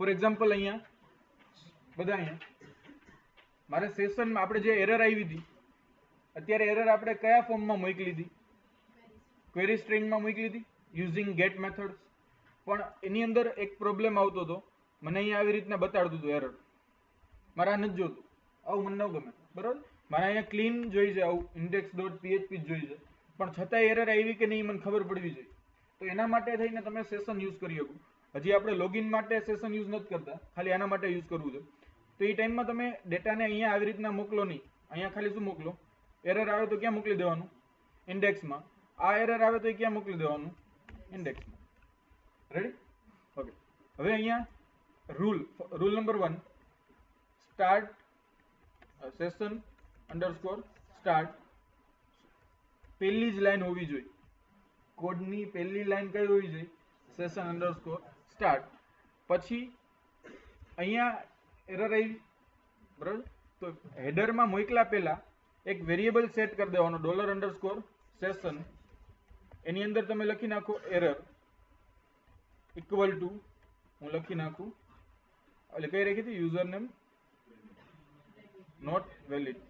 For example અહીંયા, બધા અહીંયા, મારે સેશનમાં આપણે જે એરર આવી હતી, અત્યારે એરર આપણે કયા ફોર્મમાં મોકલી હતી ક્વેરી સ્ટ્રિંગમાં મોકલી હતી યુઝિંગ ગેટ મેથડ્સ પણ એની અંદર એક પ્રોબ્લેમ આવતો હતો, મને અહીંયા આવી રીતના બતાડતું હતું એરર મારે આ નથી જોતું. આવું મને ન ગમે. બરાબર? મારે અહીંયા ક્લીન જોઈ છે, આવું ઇન્ડેક્સ ડોટ પીએચપી જોઈ છે. પણ છતાંય એરર આવી કે નહીં મને ખબર પડવી જોઈએ. તો એના માટે થઈને તમે સેશન યુઝ કરી શકો. હજી આપણે લોગિન માટે સેશન યુઝ નથી કરતા. ખાલી આના માટે યુઝ કરવું છે. તો એ ટાઈમમાં તમે ડેટાને અહીંયા આવી રીતના મોકલો નહીં. અહીંયા ખાલી શું મોકલો? એરર આવે તો ક્યાં મોકલી દેવાનું? ઇન્ડેક્સમાં આ એરર આવે તો એ ક્યાં મોકલી દેવાનું? ઇન્ડેક્સમાં રેડી ઓકે હવે અહીંયા rule rule number one start session underscore start પહેલી જ લાઈન હોવી જોઈએ. કોડની પહેલી લાઈન કઈ હોવી જોઈએ? સેશન અંડરસ્કોર સ્ટાર્ટ પછી અહીંયા એરર આવી, બરાબર? તો હેડરમાં મોકલા પહેલા એક વેરિયેબલ સેટ કરી દેવાનો ડોલર અંડરસ્કોર સેશન એની અંદર તમે લખી નાખો એરર ઇક્વલ ટુ હું લખી નાખું, એટલે કઈ રાખી હતી? User name not valid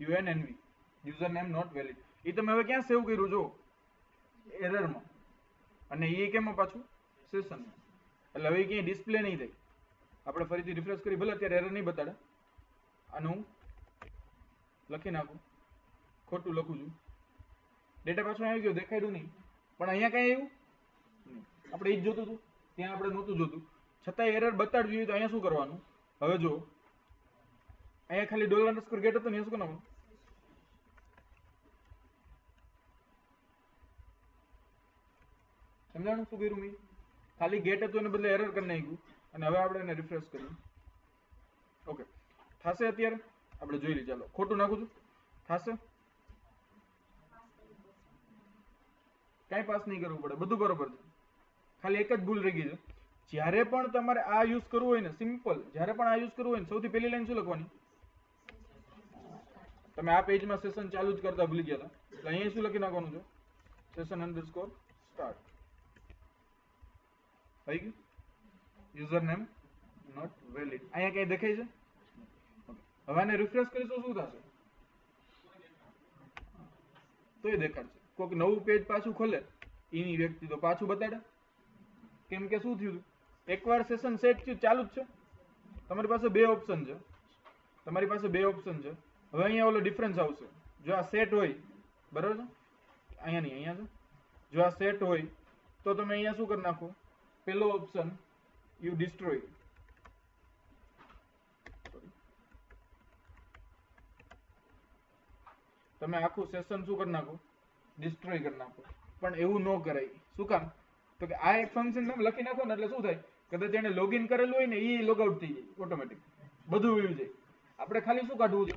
U N N V user name not valid એ તમે હવે ક્યાં સેવ કર્યું? જો એરરમાં અને એ કેમાં પાછું? સેશનમાં એટલે હવે ક્યાંય ડિસ્પ્લે નહીં થાય. આપણે ફરીથી રિફ્રેશ કરી, ભલે અત્યારે એરર નહીં બતાડે. અને હું લખી નાખું. ખોટું લખું છું. ડેટા પાછો આવી ગયો, દેખાડ્યું નહીં. પણ અહીંયા કાંઈ આવ્યું? આપણે એ જ જોતું હતું. ત્યાં આપણે નહોતું જોતું. છતાંય એરર બતાડવી હોય તો અહીંયા શું કરવાનું? હવે જો અહીંયા ખાલી ડોલર અંડરસ્કોર ગેટ હતો ને શું કરવાનું? સમજાણું શું કર્યું મેં? ખાલી ગેટ હતું એને બદલે એરર કરી નાખ્યું. અને હવે આપણે એને રિફ્રેશ કર્યું ઓકે થશે અત્યારે? આપણે જોઈ લઈએ. ચાલો. ખોટું નાખું છું. થશે? કાંઈ પાસ નહીં કરવું પડે. બધું બરોબર છે. ખાલી એક જ ભૂલ રહી ગઈ છે. જ્યારે પણ તમારે આ યુઝ કરવું હોય ને સિમ્પલ જ્યારે પણ આ યુઝ કરવું હોય ને, સૌથી પહેલી લાઈન શું લખવાની? તમે આ પેજમાં સેશન ચાલુ જ કરતા ભૂલી ગયા હતા. એટલે અહીંયા શું લખી નાખવાનું છે? સેશન અંડરસ્કોર સ્ટાર્ટ થઈ ગયું? યુઝર નેમ નોટ વેલિડ અહીંયા કઈ દેખાય છે? હવે આને રિફ્રેશ કરીશું, શું થશે? તો એ દેખાડશે. કોઈક નવું પેજ પાછું ખોલે, એની વ્યક્તિ તો પાછું બતાડે. કેમ કે શું થયું? એકવાર સેશન સેટ થયું, ચાલુ જ છે. તમારી પાસે બે ઓપ્શન છે. તમારી પાસે બે ઓપ્શન છે. હવે અહીંયા ઓલો ડિફરન્સ આવશે. જો આ સેટ હોય, બરાબર છે? અહીંયા નહીં, અહીંયા છે. જો આ સેટ હોય, તો તમે અહીંયા શું કરી નાખો? પેલો ઓપ્શન યુ ડિસ્ટ્રોય તમે આખું સેશન શું કરી નાખો? ડિસ્ટ્રોય કરી નાખો. પણ એવું ન કરાય. શું કામ? તો કે આ એક ફંક્શન તમે લખી નાખો ને એટલે શું થાય? કદાચ એને લોગિન કરેલું હોય ને એ લોગઆઉટ થઈ જાય ઓટોમેટિક બધું વયું જાય આપણે ખાલી શું કાઢવું છે?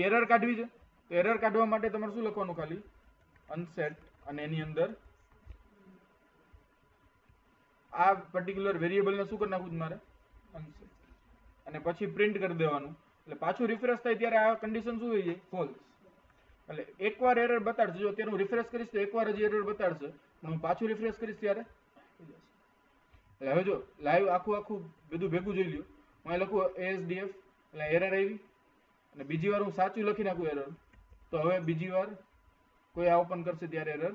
એરર કાઢવી છે. તો એરર કાઢવા માટે તમારે શું લખવાનું ખાલી? અનસેટ અને એની અંદર આ પર્ટિક્યુલર વેરિયેબલને શું કરી નાખવું મારે? અનસેટ અને પછી પ્રિન્ટ કરી દેવાનું. એટલે પાછું રિફ્રેશ થાય ત્યારે આ કન્ડિશન શું થઈ જાય? ફોલ્સ એટલે એકવાર એરર બતાડશે, જો અત્યારે હું રિફ્રેશ કરીશ તો એકવાર જ એરર બતાડશે. પણ હું પાછું રિફ્રેશ કરીશ ત્યારે? એટલે હવે જો લાઈવ આખું આખું બધું ભેગું જોઈ લ્યો. હું અહીં લખું એએસડીએફ એટલે એરર આવી. અને બીજી વાર હું સાચું લખી નાખું એરર તો હવે બીજી વાર કોઈ આ ઓપન કરશે ત્યારે એરર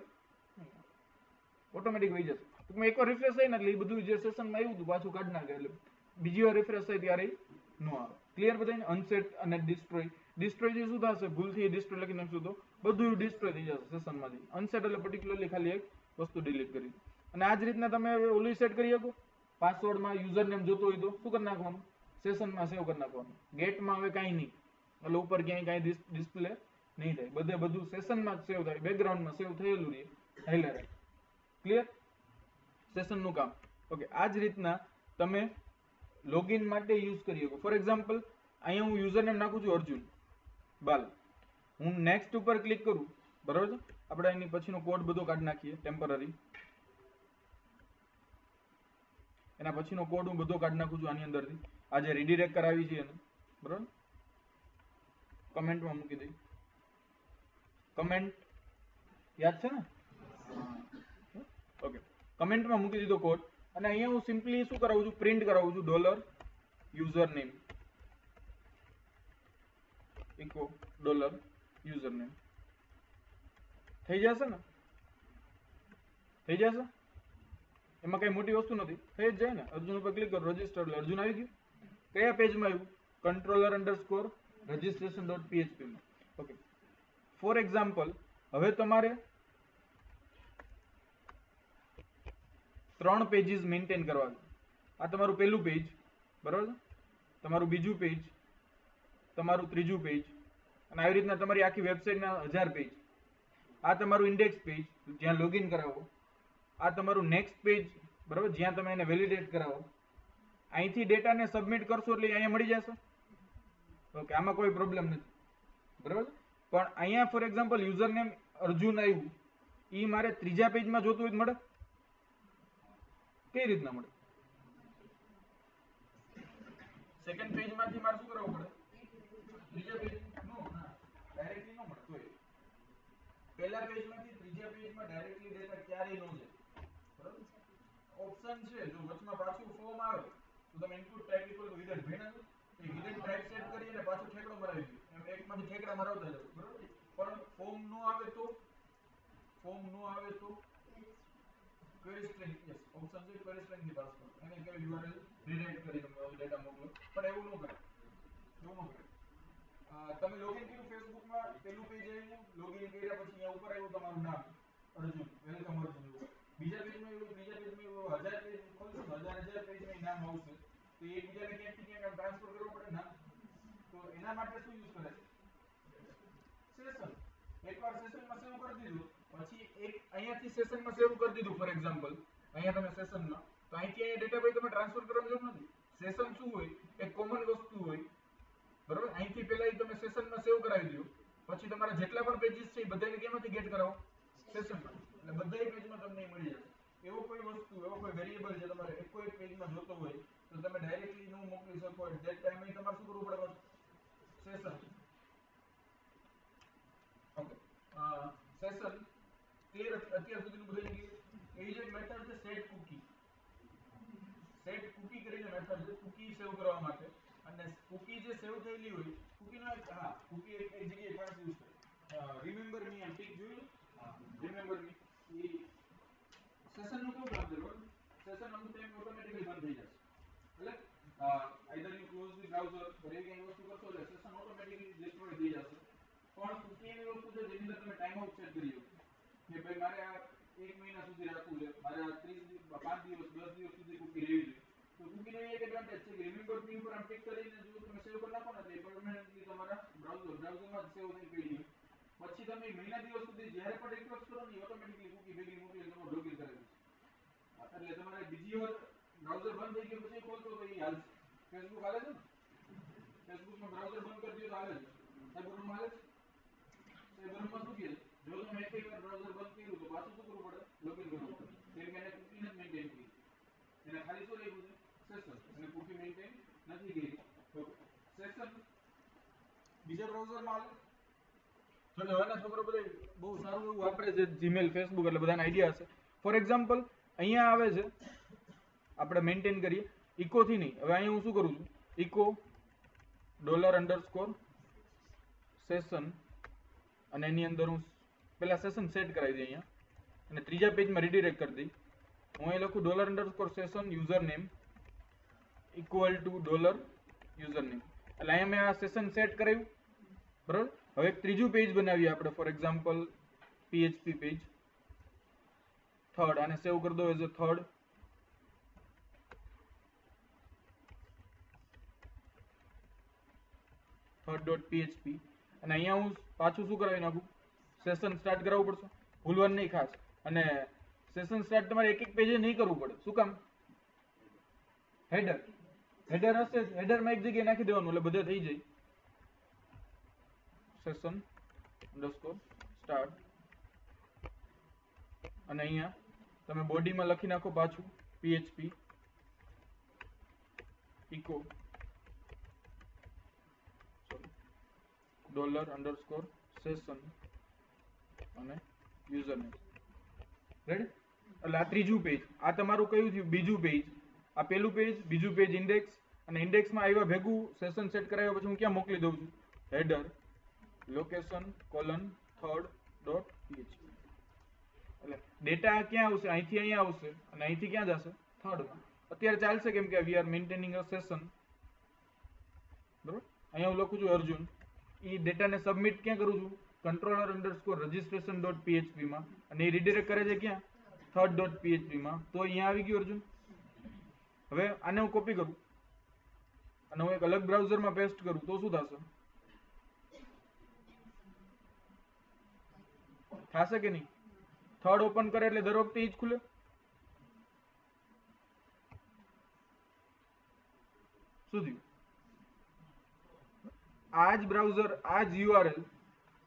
ઓટોમેટિક વહી જશે. એકવાર રિફ્રેશ થઈ ને એટલે એ બધું જે આવ્યું હતું, પાછું કાઢી નાખે એટલે બીજી વાર રિફ્રેશ થાય ત્યારે ન આવે. ક્લિયર બધાને અનસેટ અને ડિસ્ટ્રોય ડિસ્ટ્રોય જે શું થશે? ભૂલથી ડિસ્ટ્રોય લખી નાખશું તો બધું ડિસ્ટ્રોય થઈ જશે સેશનમાંથી અનસેટ એટલે પર્ટિક્યુલરલી ખાલી એક વસ્તુ ડિલીટ કરી. અને આ જ રીતના તમે ઓલું સેટ કરી શકો. પાસવર્ડમાં યુઝર નેમ જોતો હોય તો શું કરી નાખવાનું? સેશનમાં સેવ કરી નાખવાનું. ગેટમાં હવે કાંઈ નહીં. એટલે ઉપર ક્યાંય કાંઈ ડિસ્પ્લે નહીં થાય. બધે બધું સેશનમાં જ સેવ થાય. બેકગ્રાઉન્ડમાં સેવ થયેલું રહે. રહે ક્લિયર સેશનનું કામ. ઓકે આ જ રીતના તમે લોગિન માટે યુઝ કરી શકો. ફોર એક્ઝામ્પલ અહીંયા હું યુઝર નેમ નાખું છું અર્જુન. બાલ. હું નેક્સ્ટ ઉપર ક્લિક કરું. બરાબર છે? આપણે એની પછીનો કોડ બધો કાઢી નાખીએ ટેમ્પરરી એના પછીનો કોડ હું બધો કાઢી નાખું છું આની અંદરથી. આજે રીડિરેક્ટ કરાવી છે એને. બરાબર કમેન્ટમાં મૂકી દઈ. કમેન્ટ યાદ છે ને? કમેન્ટમાં મૂકી દીધો કોડ અને અહીંયા હું સિમ્પલી શું કરાવું છું? પ્રિન્ટ કરાવું છું dollar user name echo dollar user name થઈ જશે ને? થઈ જશે? એમાં કઈ મોટી વસ્તુ નથી. થઈ જ જાય ને? અર્જુન ઉપર ક્લિક કરો રજિસ્ટર એટલે અર્જુન આવી ગયું? કયા પેજમાં આવ્યું? કંટ્રોલર અંડરસ્કોર રજીસ્ટ્રેશન ડોટ પીએચપીમાં ઓકે ફોર એક્ઝામ્પલ હવે તમારે ત્રણ પેજીસ મેન્ટેન કરવા આ તમારું પહેલું પેજ બરાબર તમારું બીજું પેજ તમારું ત્રીજું પેજ અને આવી રીતના તમારી આખી વેબસાઇટના હજાર પેજ આ તમારું ઇન્ડેક્સ પેજ જ્યાં લોગિન કરાવો. આ તમારું નેક્સ્ટ પેજ બરાબર, જ્યાં તમે એને વેલિડેટ કરાવો. અહીંથી ડેટાને સબમિટ કરશો એટલે અહીંયા મળી જશે. ઓકે આમાં કોઈ પ્રોબ્લેમ નથી. બરાબર પણ અહીંયા for example user name Arjun આવ્યું. એ મારે ત્રીજા પેજમાં જોતું હોય મળે? કઈ રીતના મળે? સેકન્ડ પેજમાંથી મારે શું કરવું પડે? ત્રીજા પેજ નો? ડાયરેક્ટલી નો મળતો તોય. પહેલા પેજમાંથી ત્રીજા પેજમાં ડાયરેક્ટલી ડેટા ક્યારેય નો જાય. બરાબર? ઓપ્શન છે, જો વચમાં પાછું ફોર્મ આવે, તો તમે ઇનપુટ ટાઈપ ઇક્વલ ટુ વિધન ભેણા એ વિધાન ટાઈપ સેટ કરી અને પાછું ઠેકડો મરાવી દીધું એમ એકમાંથી ઠેકડા મરાવતા જાવ બરાબર? પણ ફોર્મ નો આવે તો ફોર્મ નો આવે તો ક્વેરી string છે query string પાસ કરો. એને કહેવાય URL રીડાયરેક્ટ કરીને ડેટા મોકલો. પણ એવું ન કરે. એવું ન કરે. તમે લોગિન કર્યું ફેસબુકમાં પેલું પેજ આવ્યું લોગિન કર્યા પછી અહીંયા ઉપર આવ્યું તમારું નામ. અર્જુન વેલકમ અર્જુન. બીજા પેજમાં એવું બીજા પેજમાં એવું, હજાર પેજ ખોલશો હજાર હજાર પેજમાં નામ આવશે. તો એ બીજાને ક્યાંકથી ક્યાંક ટ્રાન્સફર કરવું પડે ના તો એના માટે શું યુઝ કરે સેશન એકવાર સેશનમાં સેવ કરી દીધું. પછી એક અહીંયાથી સેશનમાં સેવ કરી દીધું ફોર એક્ઝામ્પલ અહીંયા તમે સેશનમાં તો અહીંથી અહીંયા ડેટા ભાઈ તમે ટ્રાન્સફર કરવાની જરૂર નથી સેશન શું હોય? એક કોમન વસ્તુ હોય. બરાબર? અહીંથી પહેલા તમે તમે સેશનમાં સેવ કરાવી દો. પછી તમારા જેટલા પણ પેજીસ છે એ બધાને કેમાંથી ગેટ કરાવો? સેશનમાં એટલે બધા પેજમાં તમને મળી જશે. એવો કોઈ વસ્તુ, એવો કોઈ વેરિયેબલ જે તમારે એકો એક પેજમાં જોતો હોય, તો તમે ડાયરેક્ટલી નું મોકલી શકો. એટ ધેટ ટાઈમે તમારે શું કરવું પડે સેશન ઓકે સેશન તેર અત્યાર સુધીનું બધું? એવી જ એક મેથડ છે સેટ કુકી સેટ કુકી કરીને મેથડ છે કુકી સેવ કરવા માટે. અને કુકી જે સેવ થયેલી હોય કુકીનો એક હા કુકી એક એક જગ્યાએ ખાસ યુઝ થાય રિમેમ્બર મી એમ ટીક જોયું? રિમેમ્બર મી સેશનનું કેવું કામ છે સેશન અમુક ટાઈમ ઓટોમેટિકલી બંધ થઈ જશે. એટલે either you close the browser or એવી વસ્તુ કરશો એટલે સેશન ઓટોમેટિકલી ડિસ્ટ્રોય થઈ જશે પણ કુકી એવી વસ્તુ છે જેની અંદર તમે ટાઈમ આઉટ સેટ કરી શકો કે ભાઈ મારે આ એક મહિના સુધી મારે ત્રીસ પાંચ દિવસ, દસ દિવસ સુધી કુકી રહેવી જોઈએ. તો કુકીનો એક એડવાન્ટેજ છે કે રિમેમ્બર મી ઉપર આમ ટિક કરીને જો તમે સેવ કરી નાખો ને એટલે પરમેનન્ટલી તમારા બ્રાઉઝર બ્રાઉઝરમાં સેવ થઈ ગઈ છે પછી તમે મહિના દિવસ સુધી જ્યારે પણ રિક્વેસ્ટ કરો ને ઓટોમેટિકલી કુકી ભેગી મોકલી તમારું લોગિન કરે છે એટલે તમારે બીજી વાર બ્રાઉઝર બંધ થઈ ગયું પછી ખોલતો તો એ હાલશે ફેસબુક હાલે છે ને? ફેસબુકમાં બ્રાઉઝર બંધ કરી દીધું તો હાલે છે. સાયબરમાં હાલે છે? સાયબરમાં શું કહે જો તમે એક વાર બ્રાઉઝર બંધ કર્યું તો પાછું શું કરવું પડે? લોગિન કરવું પડે કેમ કે એને કુકી નથી મેન્ટેન કરી એને ખાલી શું રાખ્યું છે? સેશન. અને કુકી મેન્ટેન નથી કરી. સેશન. બીજા બ્રાઉઝરમાં છે જીમેલ ફેસબુક એટલે બધાને આઈડિયા હશે. ફોર એક્ઝામ્પલ અહીંયા આવે છે. આપણે મેન્ટેન કરીએ. ઇકોથી નહીં. હવે અહીંયા હું શું કરું છું? ઇકો ડોલર અંડરસ્કોર સેશન અને એની અંદર હું પેલા સેશન સેટ કરાવી દઈ અહીંયા. અને ત્રીજા પેજમાં રીડિરેક્ટ કરી દઈ હું અહીં લખું dollar underscore session user name equal to dollar user name એટલે અહીંયા મેં આ સેશન સેટ કરાવ્યું બરાબર? હવે એક ત્રીજું પેજ બનાવીએ આપણે for example PHP page third આને સેવ કરી દો as a third third dot PHP અને અહીંયા હું પાછું શું કરાવી નાખું? સેશન સ્ટાર્ટ કરાવવું પડશે. ભૂલવાનું નહીં ખાસ. અને સેશન સ્ટાર્ટ તમારે એક એક પેજે નહીં કરવું પડે. શું કામ? હેડર હેડર હશે હેડરમાં એક જગ્યાએ નાખી દેવાનું, એટલે બધે થઈ જાય. સેશન અંડરસ્કોર સ્ટાર્ટ અને અહીંયા તમે બોડીમાં લખી નાખો પાછું PHP echo dollar underscore session અને યુઝરનેમ રેડી એટલે આ ત્રીજું પેજ આ તમારું કયું થયું? બીજું પેજ આ પેલું પેજ બીજું પેજ ઇન્ડેક્સ અને ઇન્ડેક્સમાં આવ્યા ભેગું સેશન સેટ કરાવ્યા પછી હું ક્યાં મોકલી દઉં છું? Header location colon third dot PHP એટલે ડેટા ક્યાં આવશે? અહીંથી અહીંયા આવશે. અને અહીંથી ક્યાં જશે? થર્ડમાં અત્યારે ચાલશે કેમ કે we are maintaining a session બરોબર? અહીંયા હું લખું છું અર્જુન. એ ડેટાને સબમિટ ક્યાં કરું છું? કંટ્રોલર અંડરસ્કોર રજિસ્ટ્રેશન ડોટ પીએચપીમાં અને એ રીડિરેક્ટ કરે છે ક્યાં? થર્ડ ડોટ પીએચપીમાં તો અહીંયા આવી ગયું, અર્જુન. હવે આને હું કોપી કરું. અને હું એક અલગ બ્રાઉઝરમાં પેસ્ટ કરું, તો શું થશે? થશે કે નહીં? થર્ડ ઓપન કરે એટલે દર વખતે જ ખુલે? શું થયું? આ જ બ્રાઉઝર, આ જ યુઆરએલ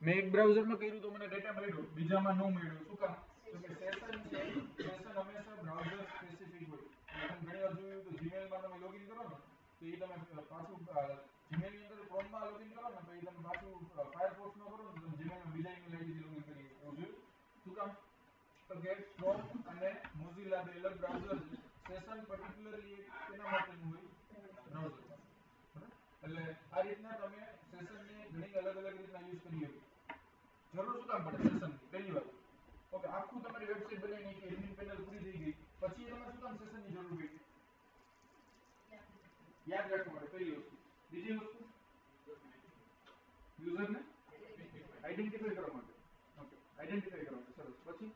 મેં એક બ્રાઉઝરમાં કર્યું તો મને ડેટા મળ્યો. બીજામાં ન મળ્યો. શું કામ તો કે સેશન છે સેશન હંમેશા બ્રાઉઝર સ્પેસિફિક હોય તમે ઘણી વાર જોયું તો જીમેલમાં તમે લોગિન કરો ને તો એ તમે પાછું જીમેલની અંદર ક્રોમમાં લોગિન કરો ને તો તમે પાછું ફાયરફોક્સમાં કરો ને તમે જીમેલમાં બીજા ઈમેલ લોગિન કરી. એવું જોયું શું કામ? તો કે ક્રોમ અને મોઝિલા બે અલગ બ્રાઉઝર સેશન પર્ટિક્યુલરલી તેના માટેનું હોય બ્રાઉઝર એટલે આ રીતના તમે સેશનને ઘણી અલગ અલગ રીતના યુઝ કરી શકો. જરૂર શું કામ પડે સેશન પહેલી વાર ઓકે, આખું તમારી વેબસાઇટ બનાવી કે એડમિન પેનલ પૂરી થઈ ગઈ. પછી તમારે શું કામ સેશનની જરૂર પડી? યાદ રાખવા માટે પહેલી વસ્તુ. બીજી વસ્તુ? યુઝરને આઈડેન્ટિફાઈ કરવા માટે. ઓકે કરવા માટે. સરસ. પછી?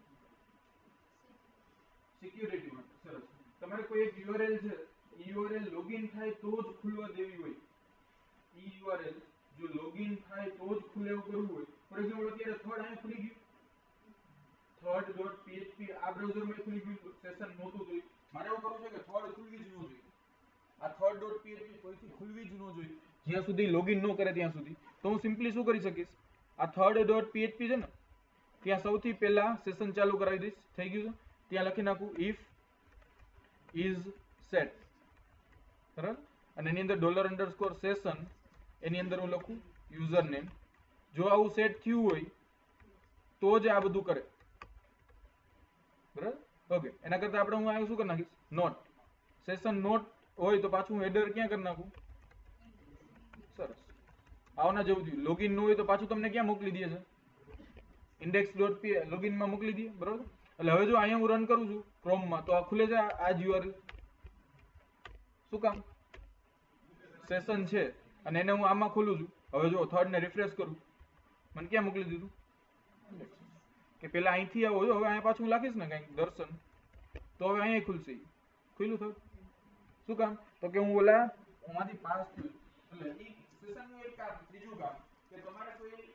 સિક્યુરિટી માટે. સરસ. તમારે કોઈ એક યુઆરએલ છે યુઆરએલ લોગિન થાય તો જ ખુલવા દેવી હોય. ઈ યુઆરએલ જો લોગિન થાય તો જ ખુલે એવું કરવું હોય. ફોર એક્ઝામ્પલ અત્યારે થર્ડ અહીં ખુલી ગયું. થર્ડ ડોટ પીએચપી આ બ્રાઉઝરમાં ખુલી ગયું. સેશન નહોતું જોયું. મારે એવું કરવું છે કે થર્ડ ખુલવી જ જોઈએ આ થર્ડ ડોટ પીએચપી કોઈથી ખુલવી જ ન જોઈએ. જ્યાં સુધી લોગિન ન કરે ત્યાં સુધી. તો હું સિમ્પલી શું કરી શકીશ? આ થર્ડ ડોટ પીએચપી છે ને, ત્યાં સૌથી પહેલા સેશન ચાલુ કરાવી દઈશ. થઈ ગયું છે? ત્યાં લખી નાખું ઇફ ઇઝ સેટ બરાબર અને એની અંદર ડોલર અંડરસ્કોર સેશન એની અંદર હું લખું યુઝર નેમ જો આવું સેટ થયું હોય, તો જ આ બધું કરે. બરાબર? ઓકે એના કરતા આપણે હું આ શું કરી નાખીશ? નોટ સેશન નોટ હોય તો પાછું હું હેડર ક્યાં કરી નાખું? સરસ. આવના જેવું થયું લોગિનનું હોય તો પાછું તમને ક્યાં મોકલી દે છે? ઇન્ડેક્સ ડોટ પી લોગિનમાં મોકલી દઈએ બરાબર? એટલે હવે જો અહીંયા હું રન કરું છું ક્રોમમાં તો આ ખુલે છે આ જ URL. શું કામ? સેશન છે. અને એને હું આમાં ખોલું છું. હવે જો થર્ડ ને રિફ્રેશ કરું. મને ક્યાં મોકલી દીધું? કે પેલા અહીંથી આવો. જો, હવે અહીંયા પાછું હું લખીશ ને કંઈક, દર્શન. તો હવે અહીંયા ખુલશે ખુલ્યું થયું. શું કામ? તો કે હું ઓલા આમાંથી પાસ થયો. એટલે ઈ સેશનનું એક કામ, ત્રીજું કામ, કે તમારે કોઈ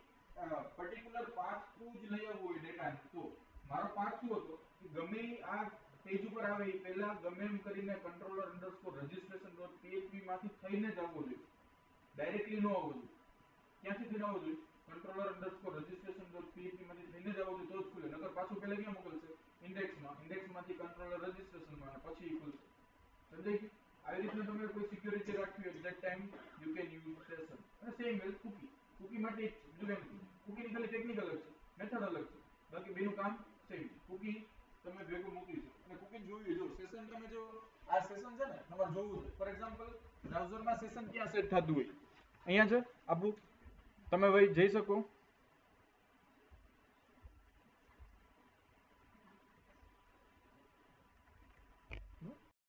પર્ટિક્યુલર પાથ થ્રુ જ લઈ આવવું હોય ડેટા તો મારો પાથ શું હતો? કે ગમે આ પેજ ઉપર આવે એ પહેલા ગમે એમ કરીને controller underscore registration dot PHP માંથી થઈને જ આવવો જોઈએ. ડાયરેક્ટલી ન આવવો જોઈએ. ક્યાંથી થઈને આવવો જોઈએ? Controller underscore registration dot PHP માંથી થઈને જ આવવો જોઈએ, તો જ ખુલે. નકર પાછું પહેલા ક્યાં મોકલશે? ઇન્ડેક્સમાં ઇન્ડેક્સમાંથી કંટ્રોલર રજિસ્ટ્રેશનમાં પછી ખુલશે. સમજાઈ ગયું? આવી રીતના તમે કોઈ સિક્યોરિટી રાખવી હોય that time you can use session અને સેમ વેલ કુકી કુકી માટે છે, બીજું નથી કુકીની ખાલી ટેકનિક અલગ છે. મેથડ અલગ છે. બાકી બેનું કામ સેમ કુકી તમે ભેગું મૂકી છે અને કુકી જોયું જો સેશન તમે જો આ સેશન છે ને તમારે જોવું છે. ફોર એક્ઝામ્પલ બ્રાઉઝરમાં સેશન ક્યાં સેટ થતું હોય? અહીંયા છે આપણું તમે ભાઈ જઈ શકો.